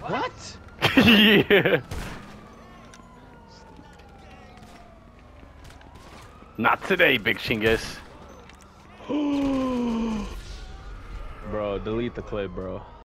What? yeah. Not today, Big Chingus. Bro, delete the clip, bro.